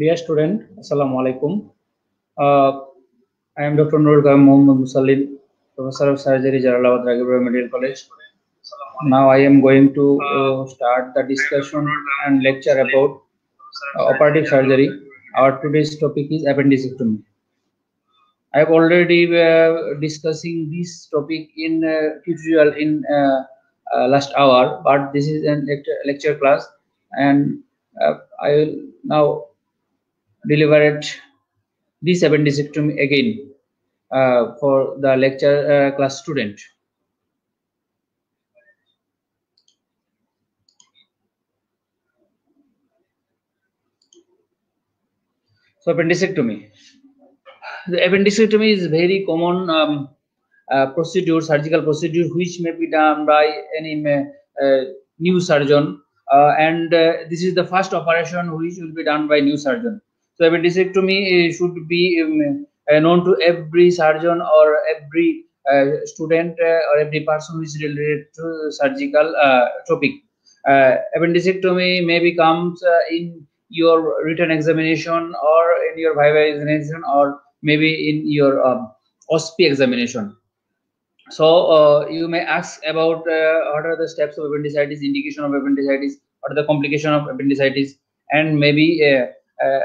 Dear student, Assalamu alaikum. Uh, I am Dr. Nur Gam Mohammad Musallim, Professor of Surgery, Jalalabad Ragibra Medical College. Now I am going to uh, start the discussion and lecture about uh, operative surgery. Our today's topic is appendicectomy. I have already uh, discussing this topic in uh, tutorial in uh, last hour, but this is a lecture, lecture class, and I will now deliver it this appendicectomy again uh, for the lecture uh, class student. So appendicectomy. The appendicectomy is very common um, uh, procedure, surgical procedure, which may be done by any uh, new surgeon, uh, and uh, this is the first operation which will be done by new surgeon. So appendicectomy uh, should be um, uh, known to every surgeon or every uh, student or every person who is related to surgical topic. Appendicectomy maybe comes in your written examination or in your viva examination or maybe in your um, OSPE examination. So uh, you may ask about uh, what are the steps of appendicitis, indication of appendicitis, what are the complication of appendicitis, and maybe uh,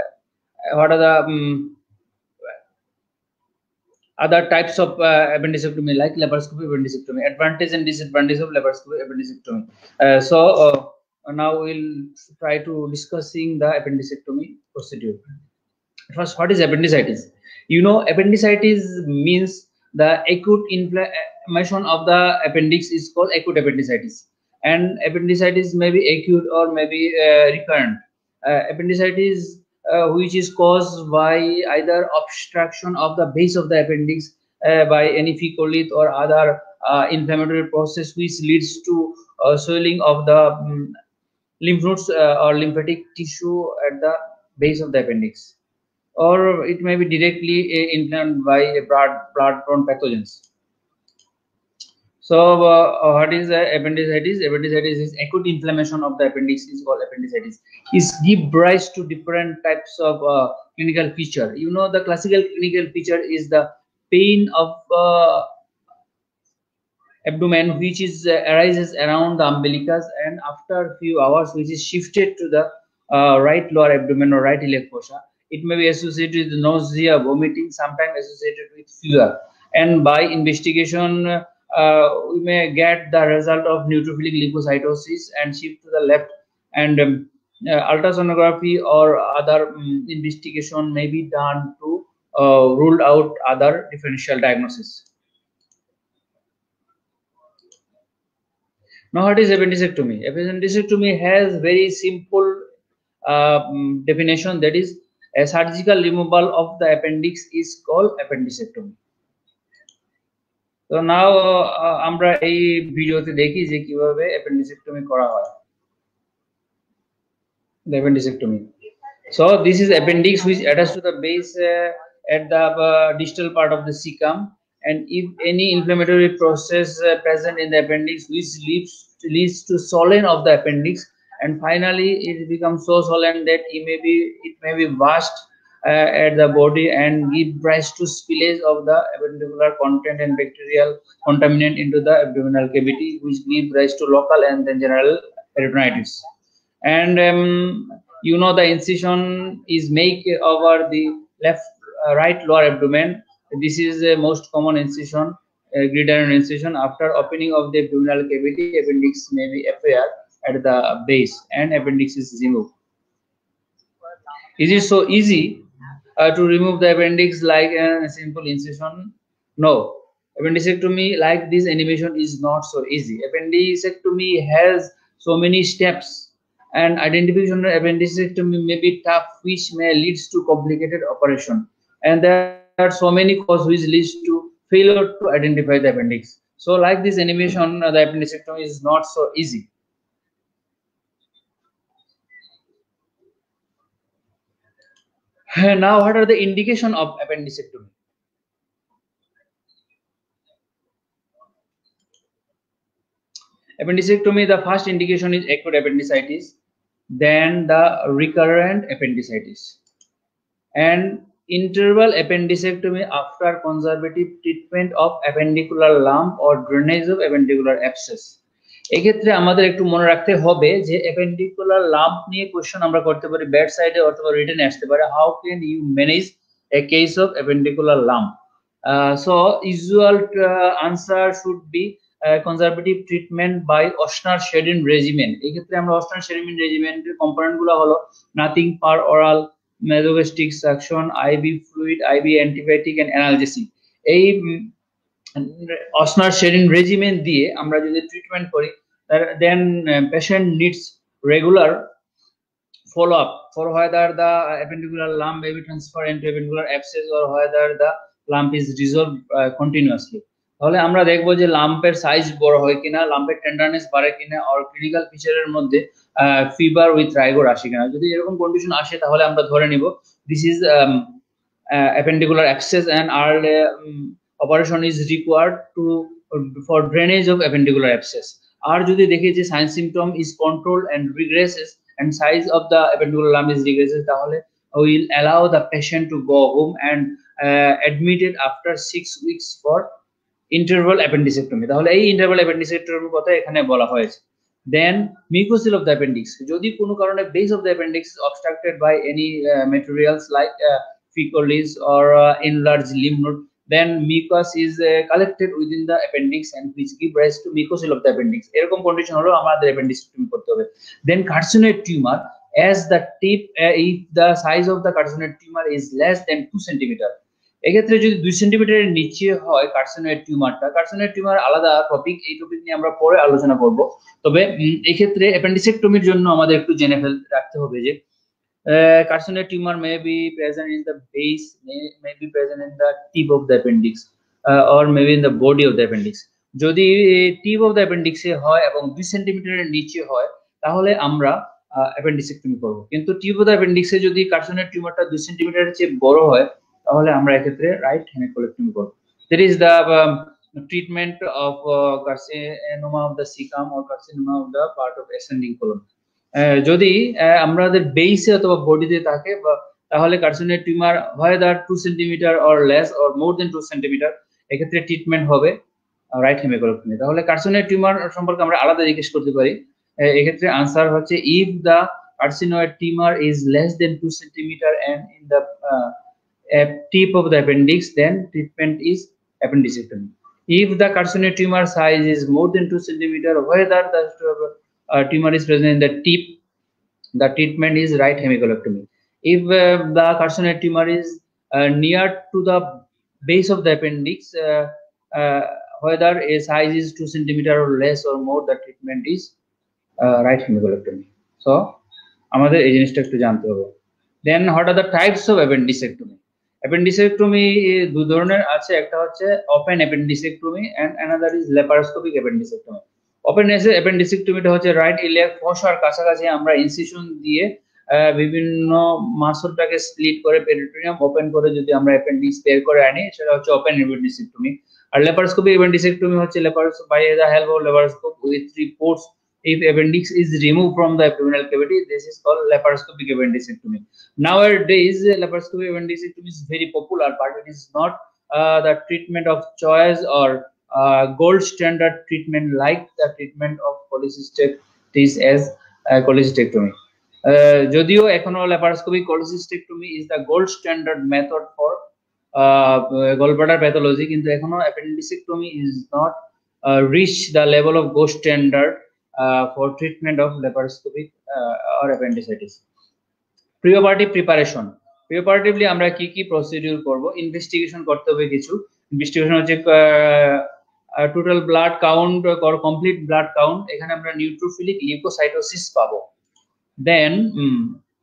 what are the um, other types of uh, appendicectomy like laparoscopy appendicectomy, advantage and disadvantage of laparoscopy appendicectomy. Uh, so uh, now we'll try to discussing the appendicectomy procedure. First, what is appendicitis? You know, appendicitis means the acute inflammation of the appendix is called acute appendicitis, and appendicitis may be acute or maybe uh, recurrent. Uh, appendicitis which is caused by either obstruction of the base of the appendix uh, by any fecolith or other uh, inflammatory process which leads to uh, swelling of the um, lymph nodes uh, or lymphatic tissue at the base of the appendix. Or it may be directly uh, inflamed by blood blood-borne pathogens so uh, what is the appendicitis? Appendicitis is acute inflammation of the appendix is called appendicitis. It give rise to different types of uh, clinical feature. You know the classical clinical feature is the pain of uh, abdomen which is uh, arises around the umbilicus and after a few hours which is shifted to the uh, right lower abdomen or right iliac fossa. It may be associated with nausea vomiting sometimes associated with fever. And by investigation uh, we may get the result of neutrophilic leukocytosis and shift to the left and um, uh, ultrasonography or other um, investigation may be done to uh, rule out other differential diagnosis. Now, what is appendicectomy? Appendicectomy has very simple um, definition that is a surgical removal of the appendix is called appendicectomy. তো নাও আমরা এই ভিডিওতে দেখি যে কিভাবে appendicectomy করা হয় the appendicectomy so this is appendix which attached to the base uh, at the uh, distal part of the cecum and if any inflammatory process uh, present in the appendix which leads leads to swelling of the appendix and finally it becomes so swollen that it may be it may be washed uh, at the body and give rise to spillage of the appendicular content and bacterial contaminant into the abdominal cavity, which give rise to local and then general peritonitis. And um, you know the incision is made over the left, uh, right lower abdomen. This is the most common incision, uh, gridiron incision. After opening of the abdominal cavity, appendix may be appear at the base, and appendix is removed. Is it so easy uh, to remove the appendix like a simple incision? No. Appendicectomy, like this animation, is not so easy. Appendicectomy has so many steps, and identification of appendicectomy may be tough, which may leads to complicated operation. And there are so many causes which leads to failure to identify the appendix. So, like this animation, uh, the appendicectomy is not so easy. Now what are the indication of appendicectomy appendicectomy the first indication is acute appendicitis then the recurrent appendicitis. And interval appendicectomy after conservative treatment of appendicular lump or drainage of appendicular abscess এক্ষেত্রে আমাদের একটু মনে রাখতে হবে যে appendicular lump নিয়ে question আমরা করতে পারি ব্যাড সাইডে অথবা রিটেনে আসতে পারে। How can you manage a case of appendicular lump so usual answer should be conservative treatment by Ochsner Sherren regiment এই ক্ষেত্রে আমরা অস্নার শেডিন রেজিমেন্টের কম্পোনেন্টগুলো হলো nothing per oral nasogastric suction IV fluid IV antibiotic and analgesic এই Ochsner Sherin regiment দিয়ে আমরা যদি ট্রিটমেন্ট করি then uh, patient needs regular follow up for whether the appendicular lump may be transferred into appendicular abscess or whether the lump is dissolved uh, continuously. তাহলে আমরা দেখব যে লাম্পের size বড় হয় কিনা লাম্পের টেন্ডারনেস বাড়ে কিনা আর ক্লিনিক্যাল ফিচারের মধ্যে ফিভার উইথ রাইগোর আসে কিনা। যদি এরকম কন্ডিশন আসে তাহলে আমরা ধরে নিব this is appendicular abscess and early operation is required to for drainage of appendicular abscess আর যদি দেখি যে sign symptom is control and regresses and size of the appendicular lump is regresses তাহলে will allow the patient to go home uh, admitted after six weeks for interval appendicectomy তাহলে এই interval অ্যাপেন্ডিসেক্টমির কথা এখানে বলা হয়েছে। Then mucocele of the appendix যদি কোনো কারণে base of the appendix obstructed by any materials like faecolith or enlarged lymph node then mucus is uh, collected within the appendix and which give rise to mucocele of the appendix. এরকম condition হলো আমাদের appendicectomy করতে হবে। Then carcinoid tumour as the tip uh, if the size of the carcinoid tumor is less than 2 centimeter এক্ষেত্রে যদি দুই সেন্টিমিটারের নিচে হয় কার্সিনোয়েড টিউমারটা কার্সিনোয়েড টিউমার আলাদা টপিক এই টপিক নিয়ে আমরা পরে আলোচনা করব। তবে এক্ষেত্রে অ্যাপেন্ডিসেক্টমির জন্য আমাদের একটু জেনে ফেল রাখতে হবে যে carcinoid tumor may be present in the base may, may be present in the tip of the appendix uh, or maybe in the body of the appendix. যদি টিপ অফ দ্য অ্যাপেন্ডিক্সে হয় এবং দুই সেন্টিমিটারের নিচে হয় তাহলে আমরা অ্যাপেন্ডিসেক্টমি করব। কিন্তু টিপ অফ দ্য অ্যাপেন্ডিক্সে যদি কার্সিনোয়েড টিউমারটা দুই সেন্টিমিটারের চেয়ে বড় হয় তাহলে আমরা এক্ষেত্রে রাইট হেমিকোলেক্টমি করব। That is the treatment of carcinoma of the caecum or carcinoma of the part of ascending colon যদি আমাদের বেইসে অথবা বডিতে থাকে তাহলে কার্সিনের টিউমার হয় the two centimetre or less or more than two centimetre এক্ষেত্রে treatment হবে রাইট হেমিকোলোপিনি তাহলে কার্সিনের টিউমার সম্পর্কে আমরা আলাদা জিজ্ঞেস করতে পারি। এক্ষেত্রে আনসার হচ্ছে if the carcinoid tumour is less than two centimetre and in the tip of the appendix then treatment is appendicectomy if the carcinoid tumour size is more than two centimetre whether the uh, tumor is present in the tip the treatment is right hemicolectomy if uh, the carcinoid tumor is uh, near to the base of the appendix uh, uh, whether a size is 2 centimeter or less or more the treatment is uh, right hemicolectomy so আমাদের এই জিনিসটা একটু জানতে হবে then what are the types of appendicectomy appendicectomy দু ধরনের আছে একটা হচ্ছে ওপেন অ্যাপেন্ডিসেক্টমি অ্যাপেন্ডিসেক্টমি অপেনেসের অ্যাপেন্ডিসেক্টমিটা হচ্ছে রাইট ইলিয়াক ফসার কাছাকাছি আমরা ইনসিশন দিয়ে বিভিন্ন মাসলটাকে স্প্লিট করে পেরিটোনিয়াম ওপেন করে যদি আমরা অ্যাপেন্ডিক্স বের করে আনি, সেটা হচ্ছে ওপেন অ্যাপেন্ডিসেক্টমি আর লেপারস্কোপি অ্যাপেন্ডিসেক্টমি হচ্ছে লেপারস by the help of laparoscope with three ports if appendix is remove from the abdominal cavity this is call laparoscopic appendicectomy now R day is laparoscopy appendicectomy is very popular but it is not the treatment of choice or gold standard treatment like the treatment of cholecystectomy as uh, cholecystectomy যদিও এখনও laparoscopic cholecystectomy is the gold standard method for gallbladder pathology কিন্তু এখনও not reach the level of gold standard uh, for treatment of laparoscopic uh, or appendicitis. Preoperative preparation. Preoperatively আমরা কি কি procedure করব investigation করতে হবে কিছু ইনভেস্টিগেশন হচ্ছে total blood count complete blood count এখানে আমরা নিউট্রোফিলিক লিউকোসাইটোসিস পাবো। Then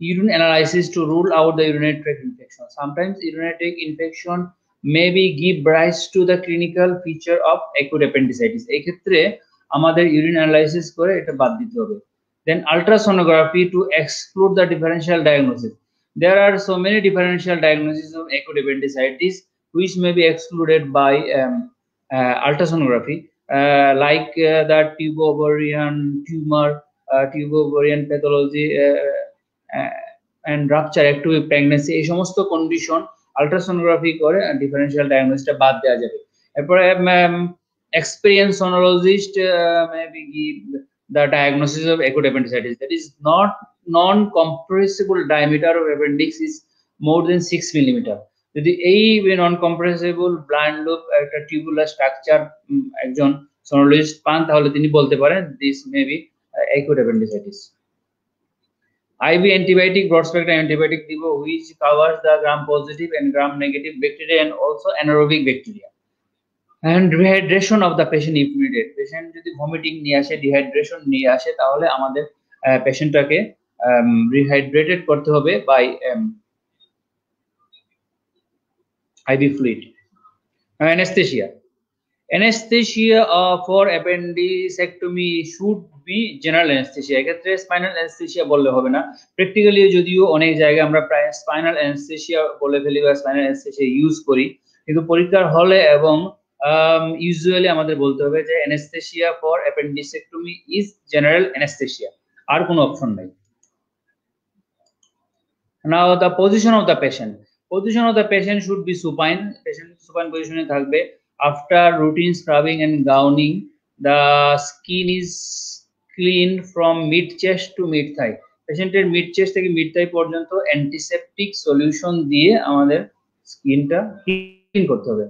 urine analysis to rule out the urinary tract infection sometimes urinary tract infection may be give rise to the clinical feature of acute appendicitis এই ক্ষেত্রে আমাদের urine analysis করে এটা বাদ দিতে হবে। Then ultrasonography to exclude the differential diagnosis there are so many differential diagnosis of acute appendicitis which may be excluded by ultrasonography uh, like uh, the tubo-ovarian tumor uh, tubo-ovarian pathology and rupture active pregnancy এই সমস্ত condition ultrasonography করে differential ডায়াগনোসিসটা বাদ দেওয়া যাবে এরপরে experience sonologist may be give the diagnosis of acute appendicitis that is not non-compressible diameter of appendix is more than 6 millimeter যদি এই নন কম্প্রেসিবল ব্লাইন্ড লুপ একটা টিউবুলার স্ট্রাকচার একজন সোনোলজিস্ট পান, তাহলে তিনি বলতে পারেন this may be acute appendicitis IV antibiotic broad spectrum antibiotic দিব which covers the gram positive and gram negative bacteria and also anaerobic bacteria and dehydration of the patient needed patient যদি vomiting নিয়ে আসে dehydration নিয়ে আসে, তাহলে আমাদের পেশেন্টটাকে rehydrated করতে হবে by IV fluid. Anesthesia. Anesthesia uh, for appendicectomy should be general anesthesia. এক্ষেত্রে স্পাইনাল অ্যানেস্থেশিয়া বললে হবে না প্র্যাকটিক্যালি যদিও অনেক জায়গায় আমরা প্রায় স্পাইনাল অ্যানেস্থেশিয়া বলে ফেলি বা স্পাইনাল অ্যানেস্থেশিয়া ইউজ করি কিন্তু পরীক্ষার হলে এবং ইউজুয়ালি আমাদের বলতে হবে যে anaesthesia for appendicectomy is general anaesthesia আর কোনো অপশন নাই now the position of the patient position of the patient should be supine patient supine position থাকবে after routine scrubbing and gowning the skin is cleaned from mid chest to mid thigh পেশেন্টের mid chest থেকে mid thigh পর্যন্ত antiseptic solution দিয়ে আমাদের স্কিনটা clean করতে হবে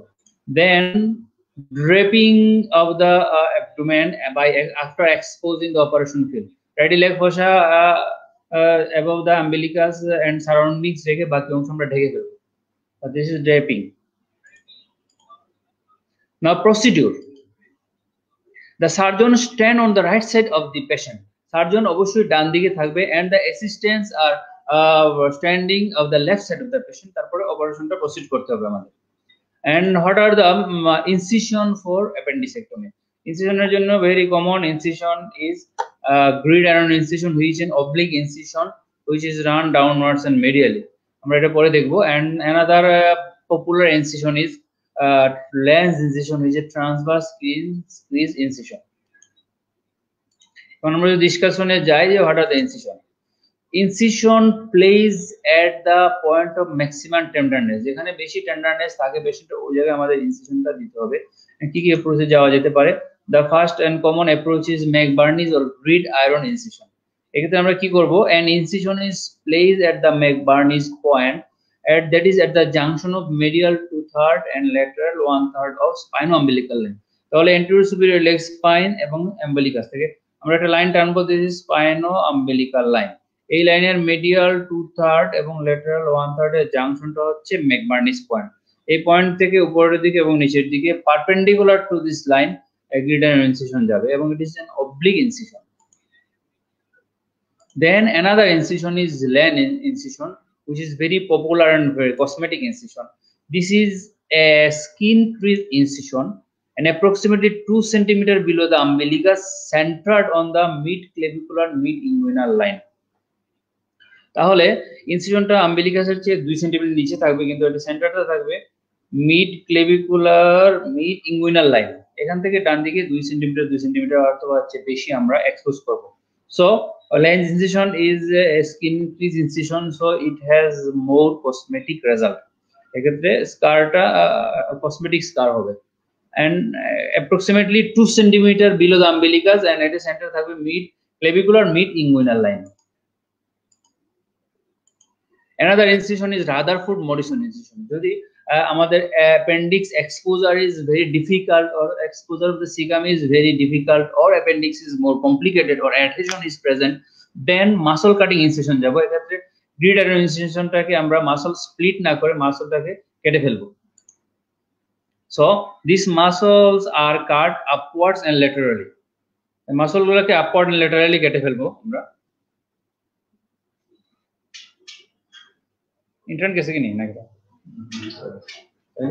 then draping of the abdomen by after exposing the operation field right iliac fossa above the umbilicus and surroundings রেখে বাকি অংশ আমরা ঢেকে ফেলব this is draping now procedure the surgeon stand on the right side of the patient surgeon অবশ্যই ডান দিকে থাকবে and the assistants are uh, standing of the left side of the patient তারপরে অপারেশনটা প্রসিড করতে হবে আমাদের and what are the um, incision for appendicectomy ইনসিশনের জন্য very common incision is gridiron incision which an oblique incision which is run downwards and medially আমরা এটা পরে দেখব। And another popular incision is Lanz incision which a transverse crease incision এখন আমরা যদি ডিসকাশনে যাই যে what are the incision incision place at the point of maximum tenderness যেখানে বেশি টেন্ডারনেস থাকে, বেশিটা ওই জায়গায় আমাদের ইনসিশনটা দিতে হবে। কি কি অ্যাপ্রোচে যাওয়া যেতে পারে? The first and common approach is McBurney's or gridiron incision এক্ষেত্রে আমরা কি করব? An incision is place at the McBurney's point at, that is at the junction of medial two third and lateral one third of spino umbilical line তাহলে anterior superior leg spine এবং umbilicus থেকে আমরা একটা line টানবো this is spino umbilical line এই লাইনের medial two third এবং lateral one third এর জাংশনটা হচ্ছে ম্যাকবার্নিস পয়েন্ট এই পয়েন্ট থেকে উপরের দিকে এবং নিচের দিকে perpendicular to this line gridiron incision যাবে এবং it is an oblique incision then another incision is len incision which is very popular and very cosmetic incision this is a skin crease incision and approximately 2 centimeter below the umbilicus centered on the mid clavicular mid inguinal line তাহলে ইনসিশনটা আম্বিলিকাসের চেয়ে দুই centimetre নিচে থাকবে কিন্তু এটা সেন্টারটা থাকবে mid clavicular mid inguinal line এখান থেকে ডান দিকে দুই সেন্টিমিটার দুই সেন্টিমিটার অথবা হচ্ছে বেশি আমরা এক্সপোজ করব। So Lanz incision is skin crease incision so it has more cosmetic result এক্ষেত্রে স্কারটা কসমেটিক স্কার হবে। And approximately two centimetre below the umbilicus and এটা সেন্টার থাকবে mid clavicular mid inguinal line another incision is Rutherford Morison incision যদি আমাদের appendix exposure is very difficult or exposure of the caecum is very difficult or appendix is more complicated or adhesion is present then muscle cutting incision যাব। এক্ষেত্রে grid iron ইনসেশনটাকে আমরা muscle split না করে মাসলটাকে কেটে ফেলব। So this muscles are cut upwards and laterally মাসলগুলোকে upward and laterally কেটে ফেলব আমরা। ইন্টারন কেসে কি নেই নাকি? है?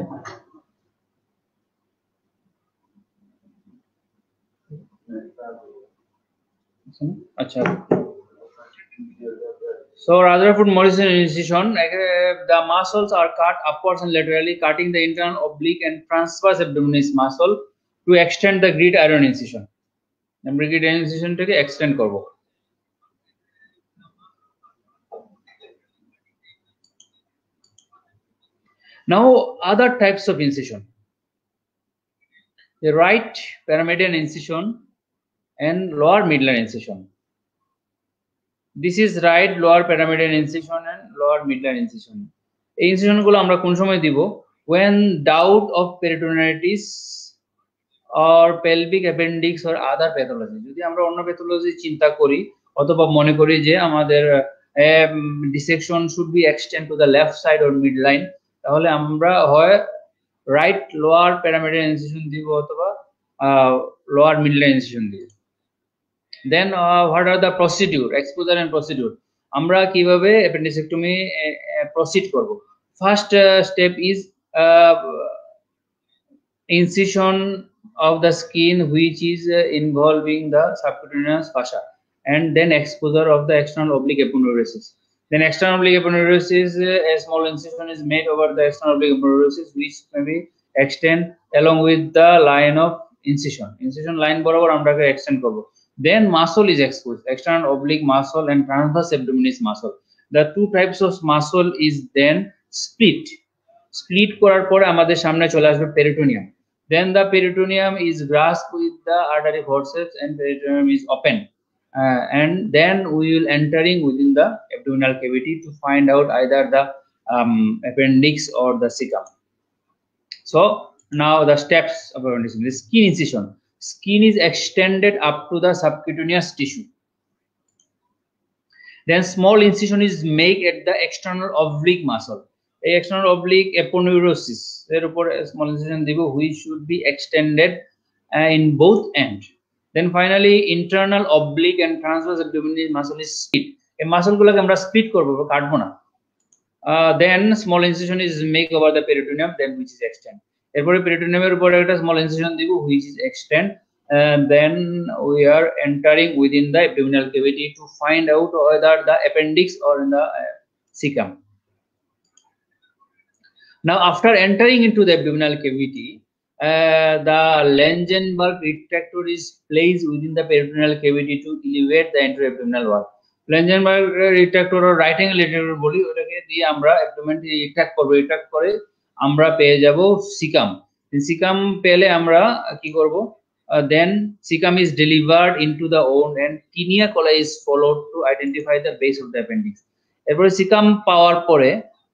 So rather foot Morrison incision, the muscles are cut upwards and laterally, cutting the internal oblique and transverse abdominis muscle to extend the great iron incision. number আমরা iron incision to extend করবো Now, other types of incision. The right paramedian incision and lower midline incision. This is right lower paramedian incision and lower midline incision. এই ইনসিশনগুলো আমরা কোন সময় দিব when doubt of peritonitis or pelvic appendix or other pathology যদি আমরা অন্য pathology চিন্তা করি অথবা মনে করি যে আমাদের dissection should be extend the left side or mid line তাহলে আমরা হয় রাইট লোয়ার প্যারামিটার ইনসিশন দিব অথবা লোয়ার মিড লাইন ইনসিশন দিব then what are the procedure exposure and procedure আমরা কীভাবে অ্যাপেন্ডিসেক্টমি প্রসিড করব? First step is of the skin which is uh, involving the subcutaneous fascia and then exposure of the external oblique aponeurosis. Then external aponeurosis, uh, a small incision is made over the external oblique aponeurosis which may be extend along with the line of incision. Incision line বরাবর আমরা extend করব. Then muscle is exposed, external oblique muscle and transverse abdominis muscle. The two types of muscle is then split. Split করার পরে আমাদের সামনে চলে আসবে peritoneum. Then the peritoneum is grasped with the artery forceps and peritoneum is open. uh, and then we will entering within the abdominal cavity to find out either the um, appendix or the cecum. So now the steps of appendicitis. The skin incision. Skin is extended up to the subcutaneous tissue. Then small incision is made at the external oblique muscle. A external oblique aponeurosis. Therefore, a small incision which should be extended uh, in both ends. Then finally internal oblique and transverse abdominal muscle is split. এই মাসলগুলোকে আমরা split করব কাটবো না। Then small incision is make over the peritoneum then which is extend এরপরে পেরিটোনিয়ামের উপরে একটা স্মল ইনসিশন দিব which is extend then we are entering within the abdominal cavity to find out appendix or in the uh, cecum. Now after entering into the abdominal cavity uh, the Langenberg retractor is placed within the peritoneal cavity to elevate the intra-abdominal wall. Retractor or right angle retractor বলি ওটাকে দিয়ে আমরা abdomen retract করব retract করে আমরা পেয়ে যাব caecum. Caecum পেলে আমরা কি করব? Then caecum is delivered into the wound and taenia coli is followed to identify the base of the appendix এরপরে সিকাম পাওয়ার পরে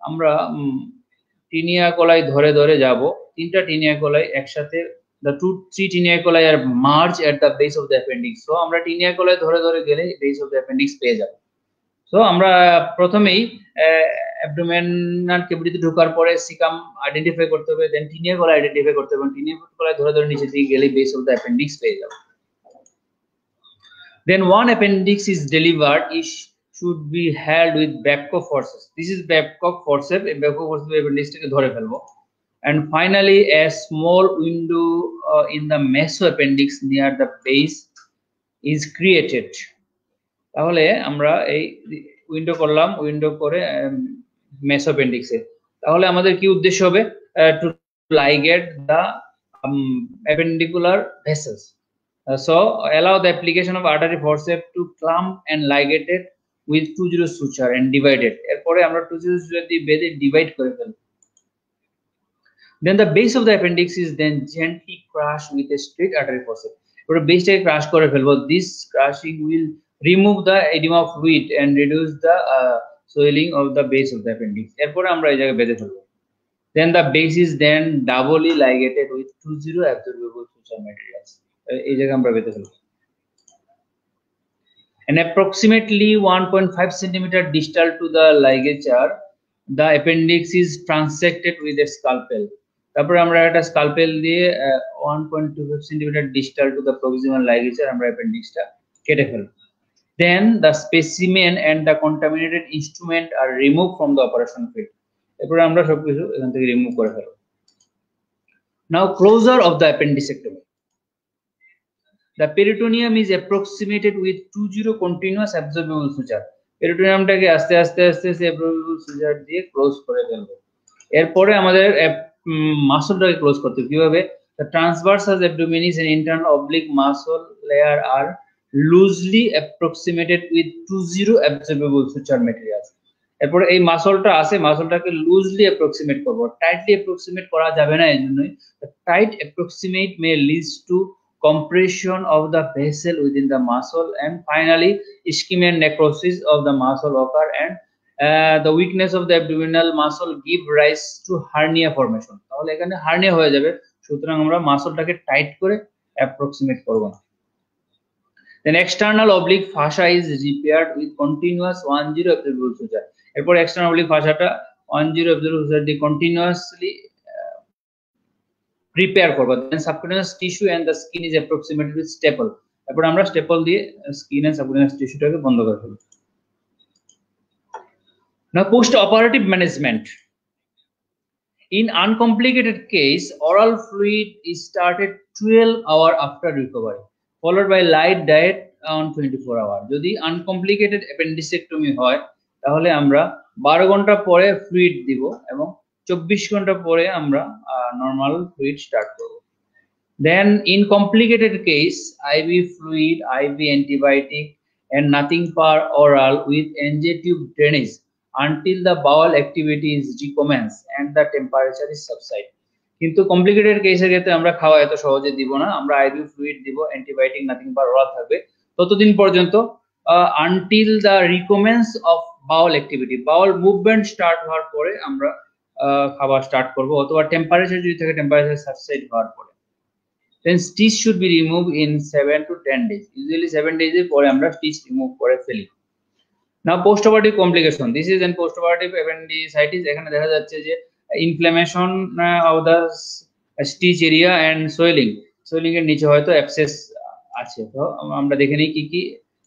আমরা টিনিয়া কলাই ধরে ধরে যাব। তিনটা টিনিয়া টিনিয়াকোলাই একসাথে the two three taeniae coli are merge at the base of the appendix so আমরা টিনিয়াকোলাই ধরে ধরে গেলে বেস অফ দ্য অ্যাপেন্ডিক্স পেয়ে যাব। সো আমরা প্রথমেই অ্যাবডোমেনাল ক্যাভিটিতে ঢোকার পরে সিকাম আইডেন্টিফাই করতে হবে দেন টিনিয়াকোলা আইডেন্টিফাই করতে হবে টিনিয়াকোলাই ধরে ধরে নিচে দিয়ে গেলে বেস অফ দ্য অ্যাপেন্ডিক্স পেয়ে যাব। Then one appendix is delivered is should be held with Babcock forceps this is Babcock forceps Babcock forceps অ্যাপেন্ডিক্সটাকে ধরে ফেলব। And finally a small window uh, in the meso appendix near the base is created তাহলে আমরা এই window করলাম window করে মেসো অ্যাপেন্ডিক্সে তাহলে আমাদের কি উদ্দেশ্য হবে to um, appendicular vessels uh, so allow the application of artery forceps to clamp and ligate it with 20 suture and divide it এরপরে আমরা 20 suture দিয়ে বেঁধে ডিভাইড করে ফেলব then the base of the appendix is then gently crushed with a straight artery forceps এবার বেসটাকে crush করে ফেলবো this crushing will remove the edema fluid and reduce the uh, swelling of the base of the appendix এরপরে আমরা এই জায়গায় বেঁধে ফেলবো then the base is then doubly ligated with 20 absorbable suture materials এই জায়গায় আমরা বেঁধে ফেলবো and approximately 1.5 centimeter distal to the ligature the appendix is transected with a scalpel তারপরে আমরা একটা স্কালপেল দিয়ে one point two five centimetre distal to the proximal ligature আমরা অ্যাপেন্ডিক্সটা কেটে ফেলব। Then the specimen and the contaminated instrument are remove from the operation field এরপরে আমরা সবকিছু এখান থেকে রিমুভ করে ফেলব। Now closure of the appendicectomy The peritoneum is approximated with two zero continuous absorbable suture. পেরিটোনিয়ামটাকে আস্তে আস্তে আস্তে সে অ্যাবজর্বেবল সুচার দিয়ে ক্লোজ করে ফেলব। এরপরে আমাদের মাসলটাকে ক্লোজ করতে কীভাবে? Transversus abdominis and internal oblique muscle layer are loosely approximated with two zero absorbable suture materials এরপরে এই মাসলটা আছে মাসলটাকে লুজলি অ্যাপ্রক্সিমেট করব। টাইটলি অ্যাপ্রক্সিমেট করা যাবে না এই জন্যই tight approximate may lead to compression of the vessel within the muscle and finally ischaemic necrosis of the muscle occur and the weakness of the abdominal muscle give rise to hernia formation. তাহলে এখানে hernia হয়ে যাবে, সুতরাং আমরা মাসলটাকে tight করে approximate করব then external oblique fascia is repaired with continuous 10 abdominal suture এরপর external oblique ফাশাটা 10 abdominal suture the continuously repair করব। Then subcutaneous tissue and the skin is approximately staple এরপর আমরা স্টেপল দিয়ে স্কিন এন্ড সাবকুটানিয়াস টিস্যুটাকে বন্ধ করে ফেলব। Now, post-operative management. In uncomplicated case, oral fluid is started 12 hour after recovery, followed by light diet on 24 hour. যদি uncomplicated appendicectomy হয় তাহলে আমরা 12 ঘণ্টা পরে ফ্লুইড দিব এবং 24 ঘণ্টা পরে আমরা নর্মাল ফ্লুইড স্টার্ট করব then in complicated case IV fluid IV antibiotic nothing per oral with NJ tube drainage until the bowel activity is recommence and the temperature is subside. কিন্তু কমপ্লিকেটেড কেসের ক্ষেত্রে আমরা খাওয়া এত সহজে দিব না। আমরা আইভি ফ্লুইড দিব অ্যান্টিবায়োটিক নাথিং বা ওরাল থাকবে। ততদিন পর্যন্ত until the recommence of bowel activity bowel movement start হওয়ার পরে আমরা খাবার স্টার্ট করব। অথবা টেম্পারেচার যদি থাকে টেম্পারেচার সাবসাইড হওয়ার পরে। Then stitch should be remove in seven to ten days usually seven ডেজের পরে আমরা স্টিচ রিমুভ করে ফেলি। Now postoperative complication this is an post postoperative appendicitis এখানে দেখা যাচ্ছে যে inflammation of the stitch area and swelling swelling এর নিচে হয়তো অ্যাপসেস আছে। তো আমরা দেখে নিই কি কি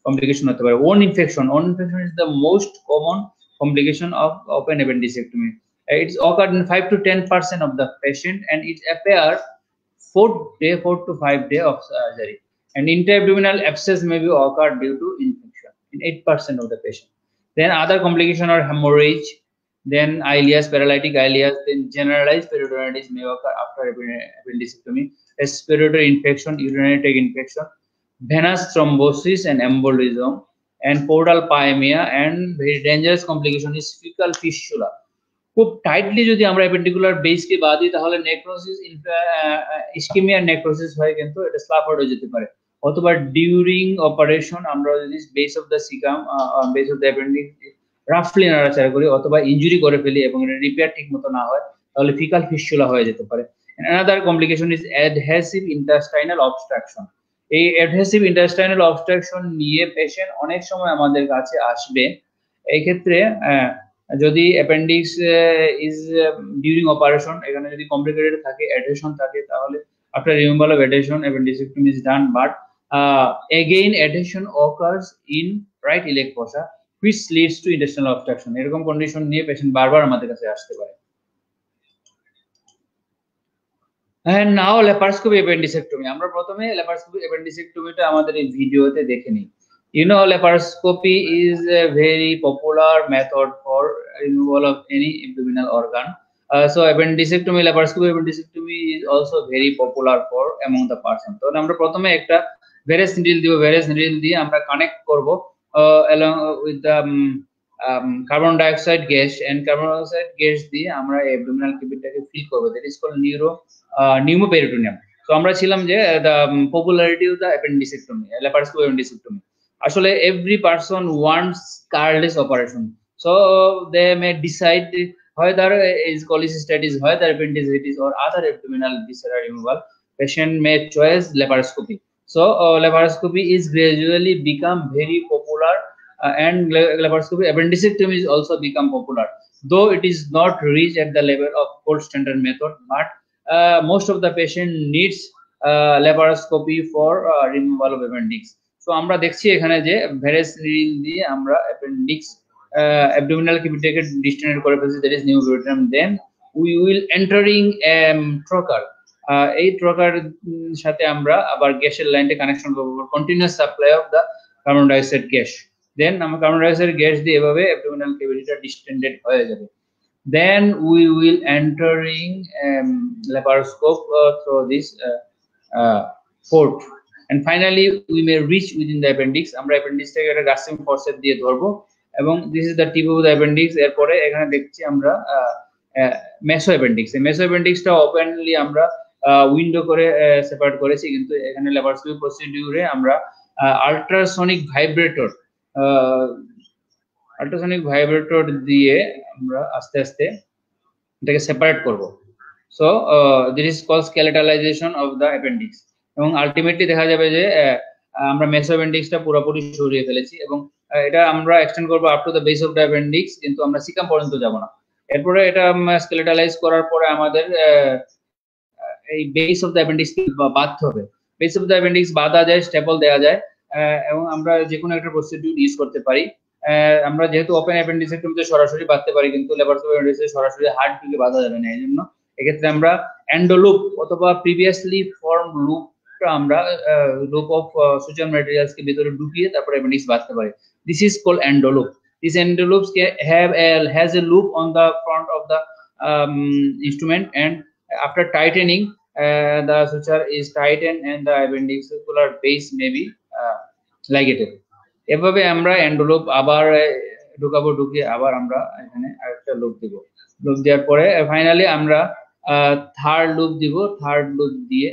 কমপ্লিকেশন হতে পারে। Wound infection wound infection is the most common complication of open appendicectomy it's occur in five to ten percent of the patient and it appear four day four to five day of surgery intra intraabdominal abscess may be occur due to infection in 8% of the patient. Then other complication are hemorrhage, then ileus, paralytic ileus, then generalized peritonitis may occur after appendicectomy, respiratory infection, urinary tract infection, venous thrombosis and embolism, and portal pyemia, and very dangerous complication is fecal fistula. খুব tightly যদি আমরা appendicular বেসকে বাদ দিই তাহলে necrosis ischaemia necrosis হয় কিন্তু এটা স্লাফার্ড হয়ে যেতে পারে অথবা ডিউরিং অপারেশন আমরা যদি base of the caecum base of the appendix রাফলি নাড়াচাড়া করি অথবা ইঞ্জুরি করে ফেলি এবং এটা রিপেয়ার ঠিক মতো না হয়, তাহলে ফিকাল ফিস্টুলা হয়ে যেতে পারে। Another complication is adhesive intestinal obstruction এই অ্যাডহেসিভ ইন্টাস্টাইনাল অবস্ট্রাকশন নিয়ে পেশেন্ট অনেক সময় আমাদের কাছে আসবে। এই ক্ষেত্রে যদি অ্যাপেন্ডিক্স ইজ ডিউরিং অপারেশন এখানে যদি কমপ্লিকেটেড থাকে অ্যাডহেশন থাকে, তাহলে after removal of adhesion appendicectomy is done but again adhesion occurs in right iliac fossa which leads to intestinal এরকম কন্ডিশন নিয়ে পেশেন্ট বারবার আমাদের কাছে আসতে পারে হ্যাঁ নাও লেপারস্কোপি অ্যাপেন্ডিসেক্টমি আমরা প্রথমে লেপারস্কোপি অ্যাপেন্ডিসেক্টমিটা আমাদের এই ভিডিওতে দেখে নিই you know laparoscopy is a very popular method for removal of any abdominal organ uh, so appendicectomy laparoscopy appendicectomy is also very popular for among the person তো আমরা প্রথমে একটা ভেরিয়াস নিডল দিব ভেরিয়াস নিডল দিয়ে আমরা connect করব along with the carbon dioxide gas and carbon dioxide gas দিয়ে আমরা অ্যাবডোমিনাল ক্যাভিটিটাকে ফিল করব। That is called neuro pneumoperitoneum তো আমরা ছিলাম যে the popularity of the appendicectomy laparoscopic appendicectomy আসলে every person wants cardless operation so they may decide হয় তার ইজ কলিসিস্টাইটিস হয় তার appendicitis or other abdominal disorder patient may choice laparoscopic so uh, laparoscopy is gradually become very popular uh, and laparoscopy appendicectomy is also become popular though it is not reached at the level of gold standard method but uh, most of the patient needs laparoscopy for removal of appendix তো আমরা দেখছি এখানে যে ভেরেস reel দিয়ে আমরা appendix abdominal কিভিটিকে distend করে ফেলছি that is new then we will entering trocar এই ট্রকার সাথে আমরা আবার গ্যাসের লাইনটা কানেকশন করব continuous supply of the carbon dioxide gas then আমরা কার্বন ডাইঅক্সাইড গ্যাস দিয়ে এভাবে অ্যাবডোমিনাল কিভিটিটা ডিস্টেন্ডেড হয়ে যাবে। Then we will entering um, laparoscope uh, through this uh, uh, port. And finally we may reach within the আমরা থেকে একটা gusting forcep দিয়ে ধরবো। এবং this is the tip of the appendix এরপরে এখানে দেখছি আমরা মেসো অ্যাপেন্ডিক্স মেসো অ্যাপেন্ডিক্সটা ওপেনলি আমরা উইন্ডো করে সেপারেট করেছি। কিন্তু এখানে ল্যাপারস্কোপি প্রসিডিউরে আমরা আল্ট্রাসনিক ভাইব্রেটর আল্ট্রাসনিক ভাইব্রেটর দিয়ে আমরা আস্তে আস্তে এটাকে সেপারেট করব। So this is call skeletalisation of the appendix এবং আলটিমেটলি দেখা যাবে যে আমরা মেসো অ্যাপেন্ডিক্সটা পুরোপুরি সরিয়ে ফেলেছি এবং এটা আমরা এক্সটেন্ড করব up to the base of the appendix কিন্তু আমরা সিকাম পর্যন্ত যাব না। এরপরে এটা স্কেলেটালাইজ করার পরে আমাদের এই বেস অফ দ্য অ্যাপেন্ডিক্স বাঁধতে হবে। বেস অফ দ্য অ্যাপেন্ডিক্স বাঁধা যায় স্টেপল দেওয়া যায় এবং আমরা যে কোনো একটা প্রসিডিউর ইউজ করতে পারি। আমরা যেহেতু ওপেন অ্যাপেন্ডিক্সেক্টমিতে সরাসরি বাঁধতে পারি কিন্তু লেপারস্কোপি অ্যাপেন্ডিক্সে সরাসরি হার্ট দিকে বাঁধা যাবে না এই জন্য এক্ষেত্রে আমরা এন্ডোলুপ অথবা প্রিভিয়াসলি ফর্ম লুপটা আমরা লুপ অফ সুচার ম্যাটেরিয়ালসকে ভিতরে ঢুকিয়ে তারপরে অ্যাপেন্ডিক্স বাঁধতে পারি। This is call endoloops have a, has a loop on the front of the um, instrument and after tightening uh, the suture is tightened and the appendicular base may be uh, ligated এভাবে আমরা এন্ডোলোপ আবার ঢুকাবো ঢুকিয়ে আবার আমরা এখানে আরেকটা loop দিব। Loop দেওয়ার পরে ফাইনালি আমরা থার্ড লুপ দিব। থার্ড লুপ দিয়ে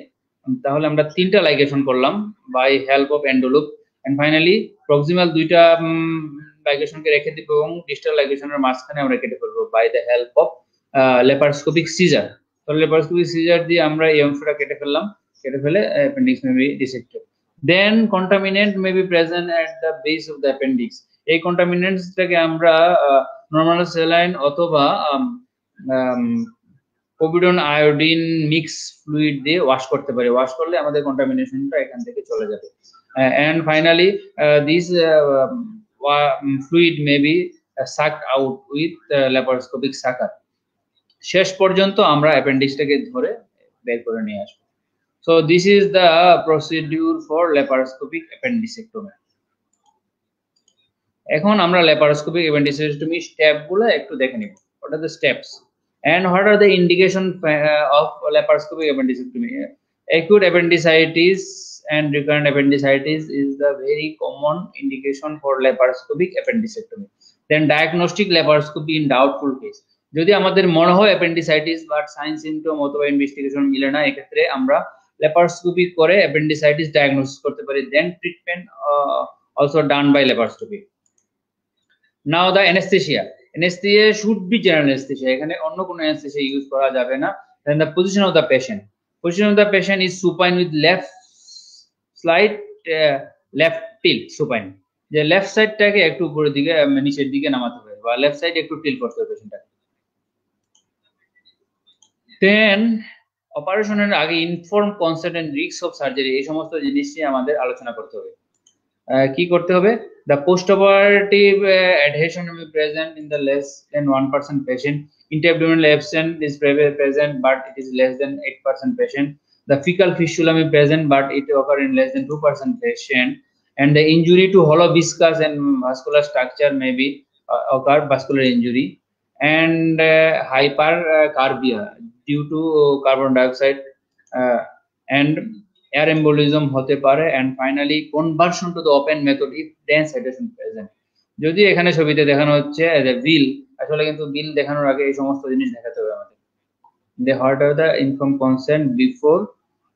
তাহলে আমরা তিনটা লাইগেশন করলাম by help of endoloop and finally proximal দুইটা লাইগেশনকে রেখে দিব এবং ডিজিটাল লাইগেশনের মাঝখানে আমরা কেটে ফেলব by the help of laparoscopic scissor তাহলে লেপারস্কোপিক সিজার দিয়ে আমরা এই অংশটা কেটে ফেললাম কেটে ফেলে appendix may be dissected then contaminant may be present at the base of the appendix এই কন্টামিনেন্টসটাকে আমরা নর্মাল স্যালাইন অথবা কোভিডন আয়োডিন মিক্স ফ্লুইড দিয়ে ওয়াশ করতে পারি। ওয়াশ করলে আমাদের কন্টামিনেশনটা এখান থেকে চলে যাবে। And finally this may be uh, sucked out with uh, laparoscopic শেষ পর্যন্ত আমরা অ্যাপেন্ডিক্সটাকে ধরে বের করে নিয়ে আসব so this is the procedure for laparoscopic appendicectomy এখন আমরা ল্যাপারোস্কোপিক অ্যাপেন্ডিসেক্টমি স্টেপগুলো একটু দেখে নিব what are the steps and what are the indication uh, of laparoscopic appendicectomy acute appendicitis and recurrent appendicitis is the very common indication for laparoscopic appendicectomy. Then diagnostic laparoscopy in doubtful case. যদি আমাদের মনে হয় appendicitis বা sign symptom অথবা investigation মিলে না, এক্ষেত্রে আমরা ল্যাপারোস্কোপি করে অ্যাপেন্ডিসাইটিস ডায়াগনোসিস করতে পারি then treatment also done by laparoscopy now the anaesthesia anaesthesia should be general anaesthesia এখানে অন্য কোনো অ্যানেস্থেশিয়া ইউজ করা যাবে না। Then the position of the patient position of the patient is supine with left slide left tilt supine যে left সাইডটাকে একটু উপরের দিকে নিচের দিকে নামাতে হবে, বা লেফট সাইড একটু টিল করতে হবে পেশেন্টটাকে দেন অপারেশনের আগে inform consent and risk of surgery এই সমস্ত জিনিস নিয়ে আমাদের আলোচনা করতে হবে। কি করতে হবে? The post operative adhesion will present in the less than one percent patient intraabdominal abscess is present but it is less than eight percent patient the faecal fistula may present but it occur in less than two percent patient and the injury to hollow viscus and vascular structure may be occur vascular injury and hypercarbia to carbon dioxide uh, and air embolism হতে পারে and finally conversion to the open method if dense adhesion present যদি এখানে ছবিতে দেখানো হচ্ছে বিল আসলে কিন্তু বিল দেখানোর আগে এই সমস্ত জিনিস দেখাতে হবে আমাদের they are the inform consent before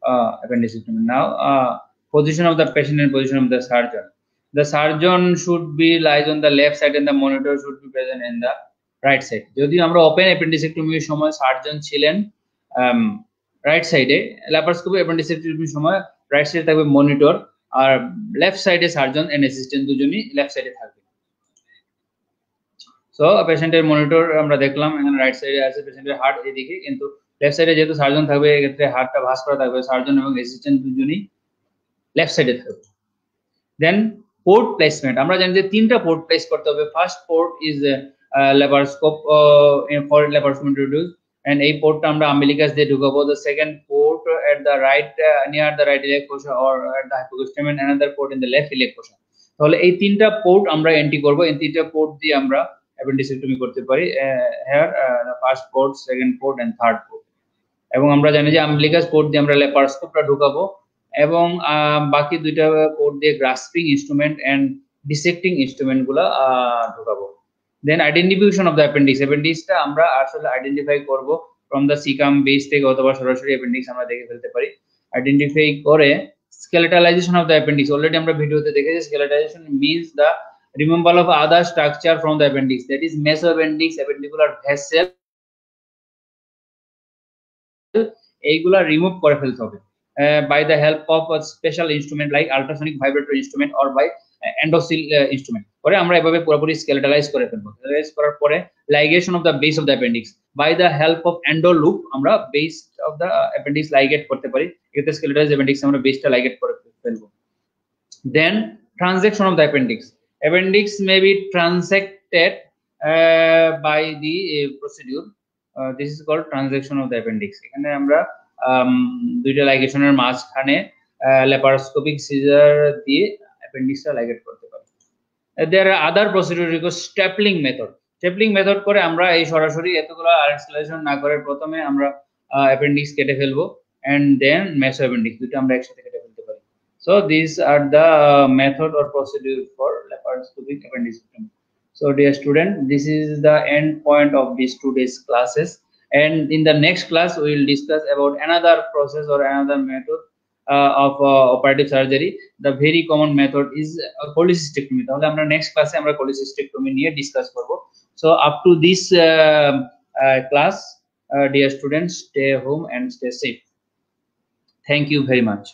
appendicectomy now uh, position of the patient and position of the surgeon the surgeon should be lies on the left side and the monitor should be present in the right side. যদি আমরা open অ্যাপেন্ডিসেক্টমির সময় surgeon ছিলেন right সাইডে laparoscopy অ্যাপেন্ডিসেক্টমির সময় right সাইডে থাকবে monitor আর left সাইডে সার্জন এন্ড অ্যাসিস্ট্যান্ট দুজনই লেফট সাইডে থাকবে। সো পেশেন্টের মনিটর আমরা দেখলাম, এখানে রাইট সাইডে আছে পেশেন্টের হার্ট এদিকে, কিন্তু লেফট সাইডে যেহেতু সার্জন থাকবে, এক্ষেত্রে হার্টটা ভাস করা থাকবে সার্জন এবং অ্যাসিস্ট্যান্ট দুজনই লেফট সাইডে থাকবে। দেন পোর্ট প্লেসমেন্ট আমরা জানি যে তিনটা পোর্ট প্লেস করতে হবে। First port is laparoscope for laparoscope introduce and এই পোর্টটা আমরা আম্বিলিকাস দিয়ে ঢুকাবো। The second port at the right near the right iliac fossa or at the hypoglossum and another port in the left iliac fossa তাহলে এই তিনটা port আমরা entry করব। এই তিনটা পোর্ট দিয়ে আমরা অ্যাপেন্ডিসেক্টমি করতে পারি। Here first port second port and third port এবং আমরা জানি যে আম্বিলিকাস পোর্ট দিয়ে আমরা ল্যাপারস্কোপটা ঢুকাবো। এবং বাকি দুইটা পোর্ট দিয়ে গ্রাসপিং ইনস্ট্রুমেন্ট এন্ড ডিসেক্টিং ইনস্ট্রুমেন্টগুলা ঢোকাবো। Then identification of the appendix অ্যাপেন্ডিক্সটা আমরা আসলে আইডেন্টিফাই করব ফ্রম দ্য সিকাম বেস থেকে অথবা সরাসরি অ্যাপেন্ডিক্স আমরা দেখে ফেলতে পারি। আইডেন্টিফাই করে skeletalisation of the appendix already আমরা ভিডিওতে দেখেছি skeletalisation means the removal of other structure from the appendix that is mesoappendix, appendicular vessel এইগুলা রিমুভ করে ফেলতে হবে। By the help of special instrument like ultrasonic vibrator instrument or by endoseal instrument পরে আমরা এভাবে পুরোপুরি স্কেলেটালাইজ করে ফেলব। স্কেলেটালাইজ করার পরে ligation of the base of the appendix by the help of endoloop আমরা base of the appendix ligate করতে পারি। এতে স্কেলেটালাইজ অ্যাপেন্ডিক্স আমরা বেসটা লাইগেট করে ফেলব। Then transection of the appendix appendix may be uh, by the uh, procedure. Uh, this is called transection of এখানে আমরা দুইটা লাইগেশনের মাঝখানে ল্যাপারোস্কোপিক সিজার দিয়ে অ্যাপেন্ডিক্সটা লাইগেট করতে পারি। দেয়ার আর আদার প্রসিডিউর রিকো স্ট্যাপলিং মেথড স্ট্যাপলিং মেথড করে আমরা এই সরাসরি এতগুলো আর্টিকুলেশন না করে প্রথমে আমরা অ্যাপেন্ডিক্স কেটে ফেলব। এন্ড দেন মেসো অ্যাপেন্ডিক্স দুটো আমরা একসাথে কেটে ফেলতে পারি। So this are the method or procedure for laparoscopic appendicectomy. So dear student, this is the end point of these two days classes. And in the next class, we will discuss about another process or another method uh, of uh, operative surgery. The very common method is uh, cholecystectomy. তাহলে আমরা next class আমরা cholecystectomy নিয়ে discuss করব. So up to this uh, uh, class, uh, dear students, stay home and stay safe. Thank you very much.